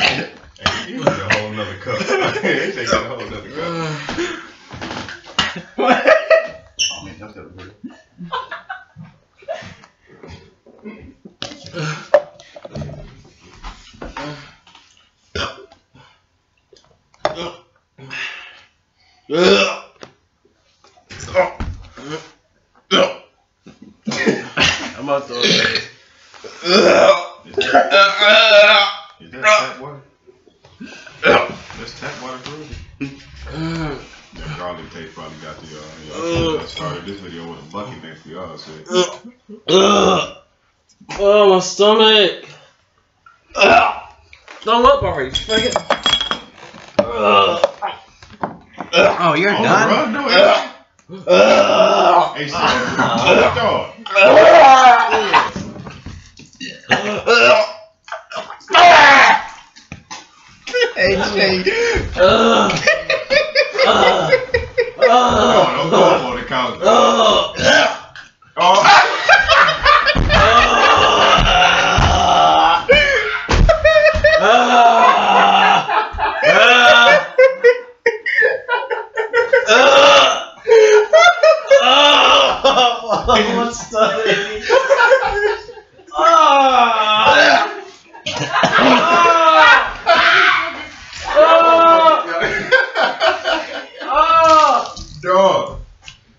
Hey, you a whole nother cup. they taking a whole nother cup. What? Oh man, that's that good. I'm about to. That garlic taste probably got to y'all. Y'all started this video with a bucket next to y'all. So Ugh. Oh, my stomach. Ugh. Throw up already. Fuck it. Ugh. Oh, you're oh, done? bro, no, hey, Ugh. hey, son, dog. Hey, Jay. Ugh. Ugh. Come on, don't go up on the counter. Oh, My stomach. Ah. Ah. dog.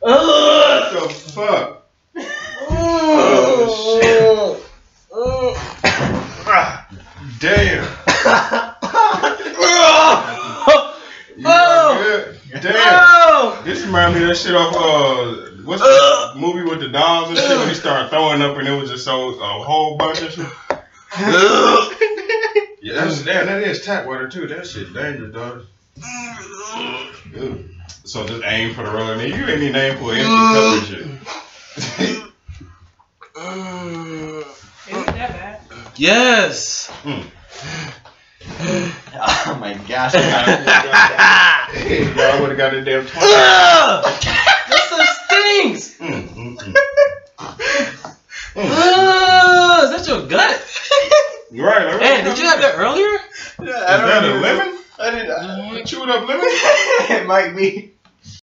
Ah. What the fuck? Oh, shit! Damn. You Oh. Damn. Oh. This reminds me of that shit off uh what's the movie with the dolls and shit when he started throwing up and it was just so a whole bunch of shit. Yeah, that's damn, that is tap water too. That shit dangerous, dog. Ew. So just aim for the roller. Man, you ain't even aim for an empty cup and shit. Isn't that bad? Yes. Oh my gosh. Y'all would have got a damn twenty. Ugh. That stuff stinks. Mm, mm, mm. Ugh. Is that your gut? You right, all right. Hey, did you have that earlier? Is that a lemon? I didn't. You chewed up lemon? it might be.